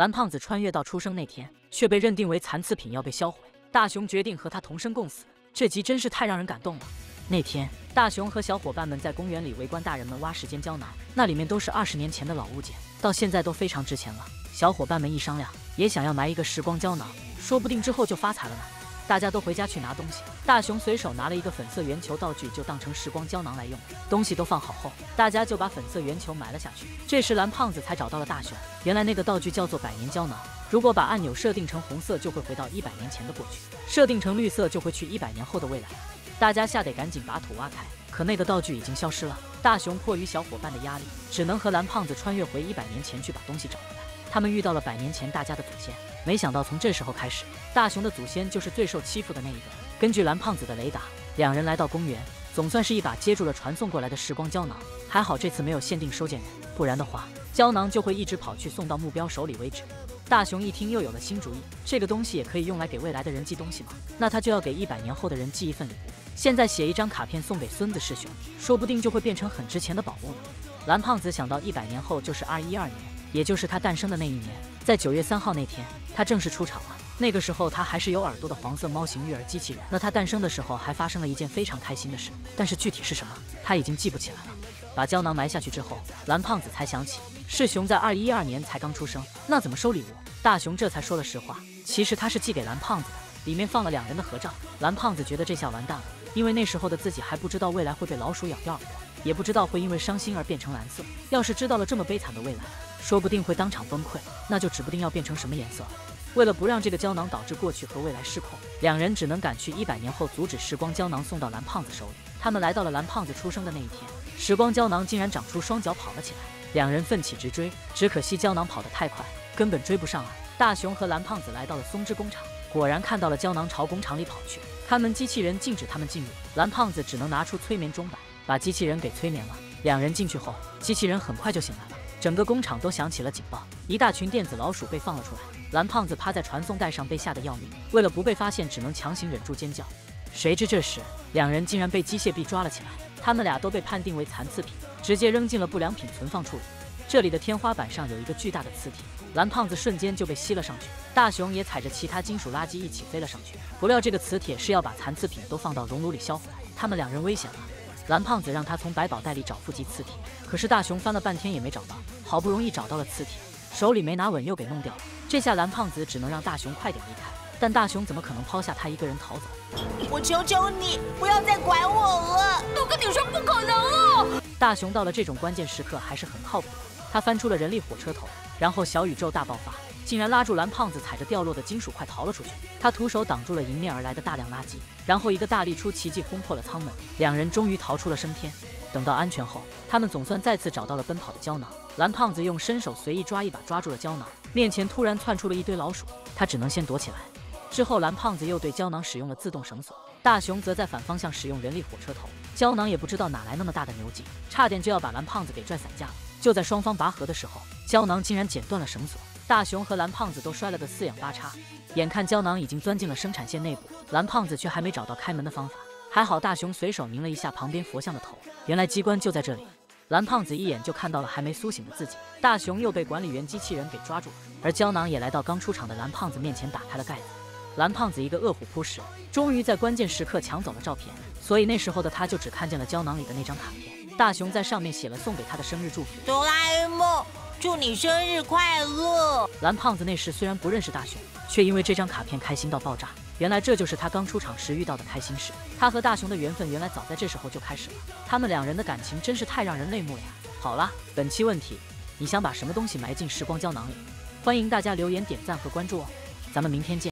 蓝胖子穿越到出生那天，却被认定为残次品要被销毁。大雄决定和他同生共死。这集真是太让人感动了。那天，大雄和小伙伴们在公园里围观大人们挖时间胶囊，那里面都是二十年前的老物件，到现在都非常值钱了。小伙伴们一商量，也想要埋一个时光胶囊，说不定之后就发财了呢。大家都回家去拿东西。大雄随手拿了一个粉色圆球道具，就当成时光胶囊来用。东西都放好后，大家就把粉色圆球埋了下去。这时蓝胖子才找到了大雄，原来那个道具叫做百年胶囊。如果把按钮设定成红色，就会回到一百年前的过去；设定成绿色，就会去一百年后的未来。大家吓得赶紧把土挖开，可那个道具已经消失了。大雄迫于小伙伴的压力，只能和蓝胖子穿越回一百年前去把东西找回来。他们遇到了百年前大家的祖先，没想到从这时候开始，大雄的祖先就是最受欺负的那一个。根据蓝胖子的雷达，两人来到公园，总算是一把接住了传送过来的时光胶囊。还好这次没有限定收件人，不然的话，胶囊就会一直跑去送到目标手里为止。大雄一听又有了新主意，这个东西也可以用来给未来的人寄东西吗？那他就要给一百年后的人寄一份礼物。现在写一张卡片送给孙子师兄，说不定就会变成很值钱的宝物呢。蓝胖子想到一百年后就是二一二年。也就是他诞生的那一年，在九月三号那天，他正式出场了。那个时候，他还是有耳朵的黄色猫型育儿机器人。那他诞生的时候，还发生了一件非常开心的事，但是具体是什么，他已经记不起来了。把胶囊埋下去之后，蓝胖子才想起，世雄在二一二年才刚出生，那怎么收礼物？大雄这才说了实话，其实他是寄给蓝胖子的，里面放了两人的合照。蓝胖子觉得这下完蛋了，因为那时候的自己还不知道未来会被老鼠咬掉耳朵。也不知道会因为伤心而变成蓝色。要是知道了这么悲惨的未来，说不定会当场崩溃，那就指不定要变成什么颜色。为了不让这个胶囊导致过去和未来失控，两人只能赶去一百年后，阻止时光胶囊送到蓝胖子手里。他们来到了蓝胖子出生的那一天，时光胶囊竟然长出双脚跑了起来。两人奋起直追，只可惜胶囊跑得太快，根本追不上啊！大雄和蓝胖子来到了松枝工厂，果然看到了胶囊朝工厂里跑去。看门机器人禁止他们进入，蓝胖子只能拿出催眠钟摆。把机器人给催眠了。两人进去后，机器人很快就醒来了。整个工厂都响起了警报，一大群电子老鼠被放了出来。蓝胖子趴在传送带上，被吓得要命。为了不被发现，只能强行忍住尖叫。谁知这时，两人竟然被机械臂抓了起来。他们俩都被判定为残次品，直接扔进了不良品存放处。这里的天花板上有一个巨大的磁铁，蓝胖子瞬间就被吸了上去。大雄也踩着其他金属垃圾一起飞了上去。不料这个磁铁是要把残次品都放到熔炉里销毁，他们两人危险了。蓝胖子让他从百宝袋里找负极磁铁，可是大雄翻了半天也没找到。好不容易找到了磁铁，手里没拿稳又给弄掉了。这下蓝胖子只能让大雄快点离开，但大雄怎么可能抛下他一个人逃走？我求求你不要再管我了！都跟你说不可能了。大雄到了这种关键时刻还是很靠谱的，他翻出了人力火车头，然后小宇宙大爆发。竟然拉住蓝胖子，踩着掉落的金属块逃了出去。他徒手挡住了迎面而来的大量垃圾，然后一个大力出奇迹轰破了舱门，两人终于逃出了升天。等到安全后，他们总算再次找到了奔跑的胶囊。蓝胖子用伸手随意抓一把抓住了胶囊，面前突然窜出了一堆老鼠，他只能先躲起来。之后蓝胖子又对胶囊使用了自动绳索，大雄则在反方向使用人力火车头。胶囊也不知道哪来那么大的牛劲，差点就要把蓝胖子给拽散架了。就在双方拔河的时候，胶囊竟然剪断了绳索。大雄和蓝胖子都摔了个四仰八叉，眼看胶囊已经钻进了生产线内部，蓝胖子却还没找到开门的方法。还好大雄随手拧了一下旁边佛像的头，原来机关就在这里。蓝胖子一眼就看到了还没苏醒的自己，大雄又被管理员机器人给抓住了，而胶囊也来到刚出场的蓝胖子面前，打开了盖子。蓝胖子一个饿虎扑食，终于在关键时刻抢走了照片，所以那时候的他就只看见了胶囊里的那张卡片。大雄在上面写了送给他的生日祝福：哆啦 A 梦。祝你生日快乐！蓝胖子那时虽然不认识大雄，却因为这张卡片开心到爆炸。原来这就是他刚出场时遇到的开心事。他和大雄的缘分原来早在这时候就开始了。他们两人的感情真是太让人泪目了呀！好了，本期问题，你想把什么东西埋进时光胶囊里？欢迎大家留言、点赞和关注哦！咱们明天见。